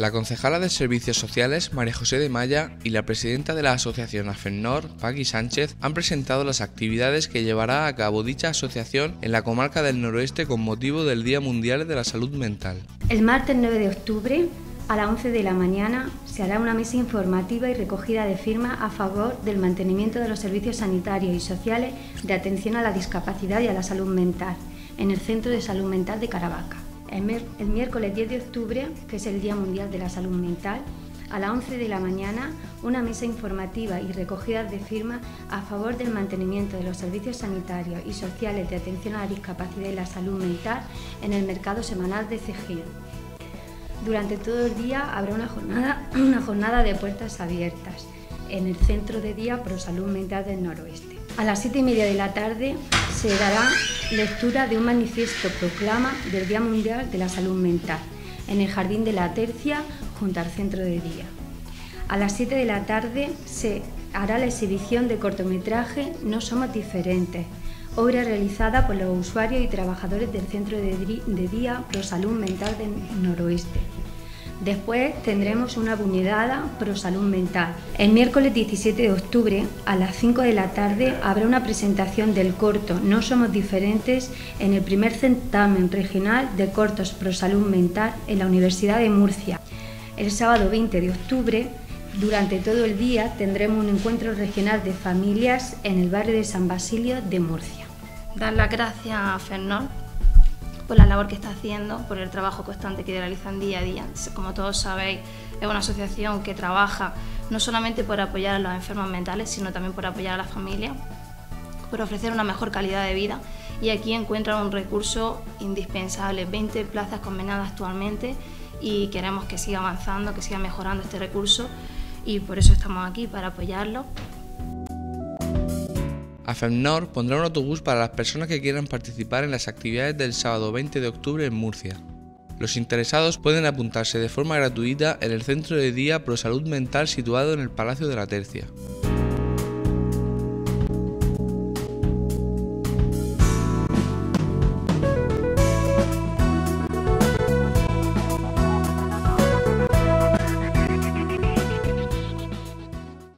La concejala de Servicios Sociales, María José de Maya, y la presidenta de la asociación AFENNOR, Paqui Sánchez, han presentado las actividades que llevará a cabo dicha asociación en la comarca del noroeste con motivo del Día Mundial de la Salud Mental. El martes 9 de octubre a las 11 de la mañana se hará una mesa informativa y recogida de firmas a favor del mantenimiento de los servicios sanitarios y sociales de atención a la discapacidad y a la salud mental en el Centro de Salud Mental de Caravaca. El, miércoles 10 de octubre, que es el Día Mundial de la Salud Mental, a las 11 de la mañana una mesa informativa y recogida de firmas a favor del mantenimiento de los servicios sanitarios y sociales de atención a la discapacidad y la salud mental en el mercado semanal de Cejío. Durante todo el día habrá una jornada, una jornada de puertas abiertas en el Centro de Día Pro Salud Mental del Noroeste. A las siete y media de la tarde se dará lectura de un manifiesto proclama del Día Mundial de la Salud Mental en el Jardín de la Tercia junto al Centro de Día. A las 7 de la tarde se hará la exhibición de cortometraje No Somos Diferentes, obra realizada por los usuarios y trabajadores del Centro de Día Pro Salud Mental del Noroeste. Después tendremos una buñedada pro salud mental. El miércoles 17 de octubre a las 5 de la tarde habrá una presentación del corto No somos diferentes en el primer certamen regional de cortos pro salud mental en la Universidad de Murcia. El sábado 20 de octubre durante todo el día tendremos un encuentro regional de familias en el barrio de San Basilio de Murcia. Dar las gracias a Fernol por la labor que está haciendo, por el trabajo constante que realizan día a día. Como todos sabéis, es una asociación que trabaja no solamente por apoyar a los enfermos mentales, sino también por apoyar a la familia, por ofrecer una mejor calidad de vida y aquí encuentran un recurso indispensable, 20 plazas convenadas actualmente y queremos que siga avanzando, que siga mejorando este recurso y por eso estamos aquí, para apoyarlo. AFEMNOR pondrá un autobús para las personas que quieran participar en las actividades del sábado 20 de octubre en Murcia. Los interesados pueden apuntarse de forma gratuita en el Centro de Día Pro Salud Mental situado en el Palacio de la Tercia.